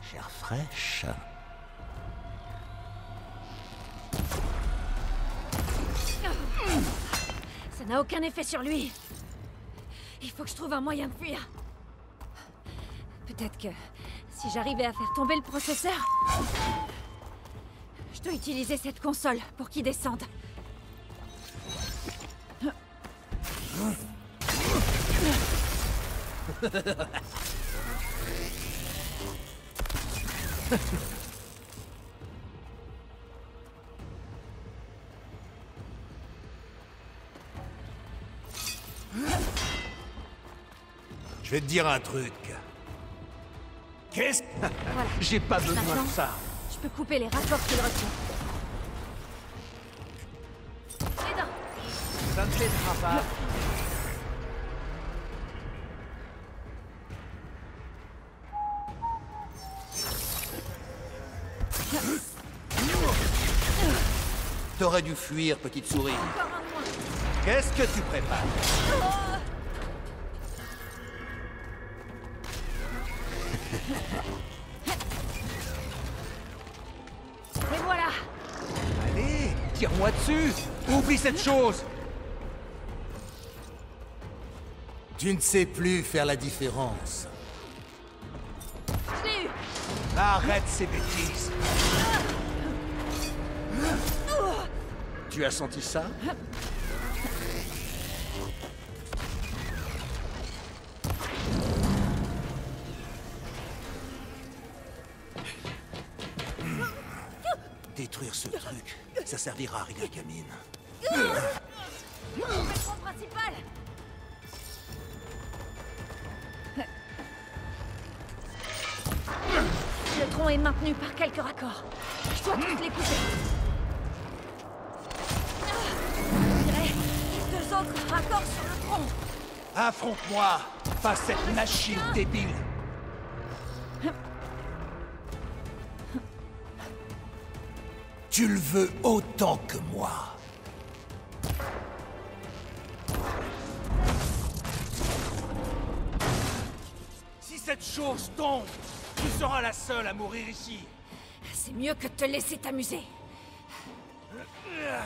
Chair fraîche. Ça n'a aucun effet sur lui. Il faut que je trouve un moyen de fuir. Peut-être que si j'arrivais à faire tomber le processeur... Je dois utiliser cette console pour qu'il descende. Je vais te dire un truc. Qu'est-ce Voilà. J'ai pas besoin Maintenant, de ça. Je peux couper les rapports qu'il retient. Ça ne t'aidera pas. T'aurais dû fuir, petite souris. Qu'est-ce que tu prépares? Et voilà. Allez, tire-moi dessus. Oublie cette chose. Tu ne sais plus faire la différence. Je l'ai eu. Arrête ces bêtises Tu as senti ça Détruire ce truc, ça servira à rien, principal Le tronc est maintenu par quelques raccords. Je dois tous les couper. Je dirais sur le. Affronte-moi Pas cette machine débile Tu le veux autant que moi. Si cette chose tombe, tu seras la seule à mourir ici. C'est mieux que de te laisser t'amuser. Ah.